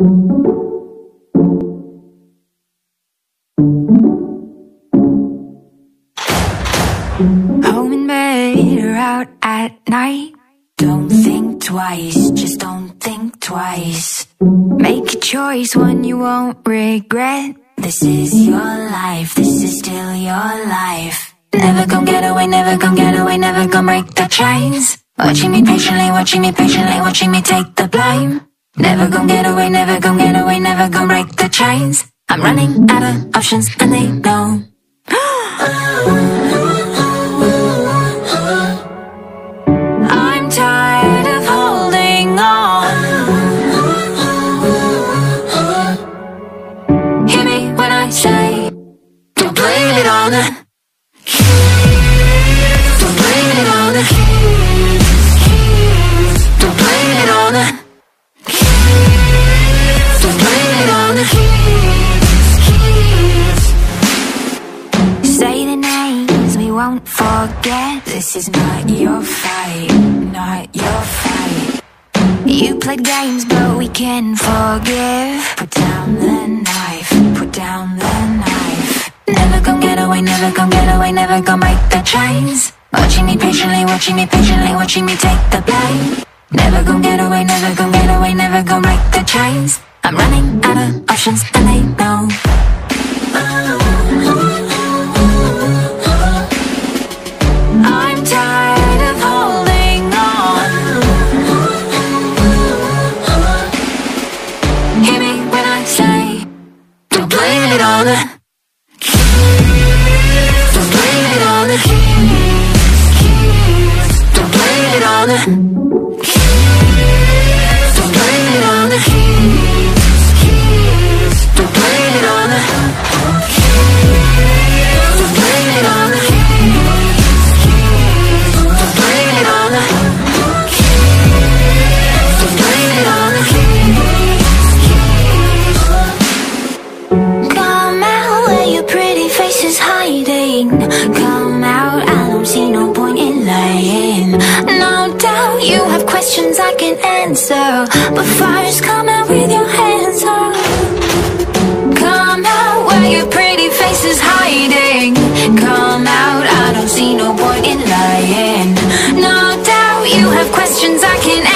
Home and or out at night. Don't think twice, just don't think twice. Make a choice, one you won't regret. This is your life, this is still your life. Never gonna get away, never gonna get away, never gonna break the chains. Watching me patiently, watching me patiently, watching me take the blame. Never gonna get away, never gonna get away, never gonna break the chains. I'm running out of options and they know. I'm tired of holding on. Hear me when I say, don't blame it on won't forget. This is not your fight, not your fight. You played games, but we can forgive. Put down the knife, put down the knife. Never gonna get away, never gonna get away, never gonna break the chains. Watching me patiently, watching me patiently, watching me take the blame. Never gonna get away, never gonna get away, never gonna break the chains. I'm running out of options, and they know. Say, don't blame it on. Questions I can answer. But first, come out with your hands up. Come out where your pretty face is hiding. Come out, I don't see no point in lying. No doubt you have questions I can